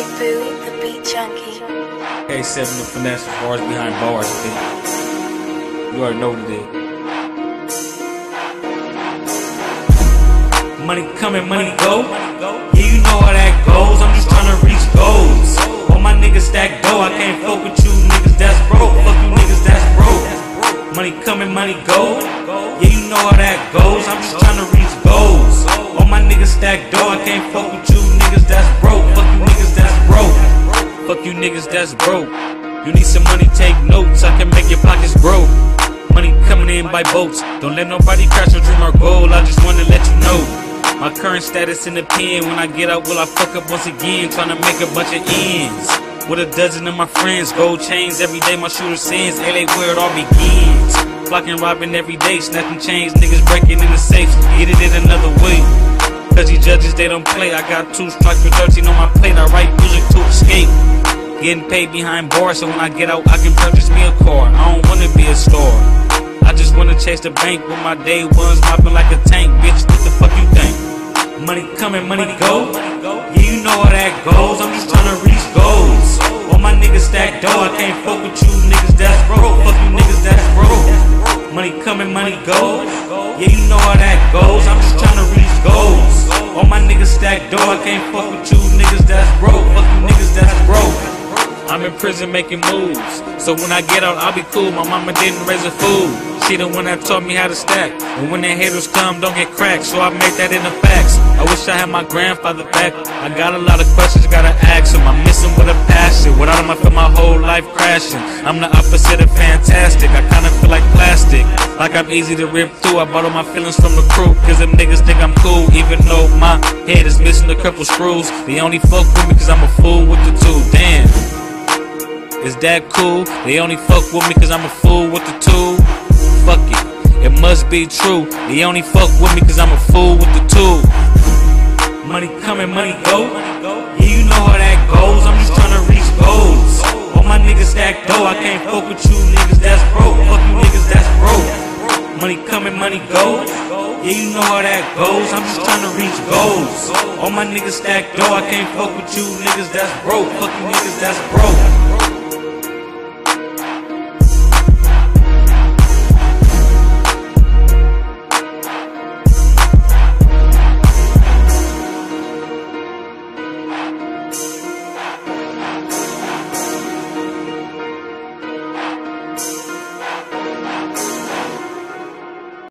Big Boo, the beat junkie. K7 the finesse, bars behind bars, bitch. You already know what it is. Money coming, money go. Yeah, you know how that goes. I'm just trying to reach goals. All my niggas stack dough. I can't fuck with you niggas that's broke. Fuck you niggas that's broke. Money coming, money go. Yeah, you know how that goes. I'm just trying to reach goals. All my niggas stack dough. I can't fuck with you niggas that's broke. Broke. Fuck you niggas that's broke. You need some money, take notes. I can make your pockets grow. Money coming in by boats. Don't let nobody crash your dream or goal. I just wanna let you know. My current status in the pen. When I get out, will I fuck up once again? Trying to make a bunch of ends. With a dozen of my friends, gold chains every day. My shooter sends, LA where it all begins. Flocking, robbing every day, snatching chains, niggas breaking in the safes. Get it in another way. Cause these judges, they don't play. I got two strikes for 13 on my plate. I Getting paid behind bars, so when I get out, I can purchase me a car. I don't wanna be a store. I just wanna chase the bank with my day ones mopping like a tank. Bitch, what the fuck you think? Money coming, money go. Yeah, you know how that goes. I'm just trying to reach goals. All my niggas stack dough. I can't fuck with you niggas that's broke. Fuck you niggas that's broke. Money coming, money go. Yeah, you know how that goes. I'm just trying to reach goals. All my niggas stack dough. I can't fuck with you niggas that's broke. Fuck you niggas that's broke. I'm in prison making moves. So when I get out, I'll be cool. My mama didn't raise a fool. She the one that taught me how to stack. And when the haters come, don't get cracked. So I make that in the facts. I wish I had my grandfather back. I got a lot of questions, gotta ask him. I'm missing with a passion. Without him, I feel my whole life crashing. I'm the opposite of fantastic. I kinda feel like plastic. Like I'm easy to rip through. I bought all my feelings from the crew. Cause them niggas think I'm cool. Even though my head is missing a couple screws. They only fuck with me cause I'm a fool with the two. Damn. Is that cool? They only fuck with me cause I'm a fool with the tool. Fuck it, it must be true. They only fuck with me cause I'm a fool with the tool. Money coming, money go. Yeah, you know how that goes. I'm just trying to reach goals. All my niggas stack dough. I can't fuck with you niggas that's broke. Fuck you niggas that's broke. Money coming, money go. Yeah, you know how that goes. I'm just trying to reach goals. All my niggas stack dough. I can't fuck with you niggas that's broke. Fuck you niggas that's broke.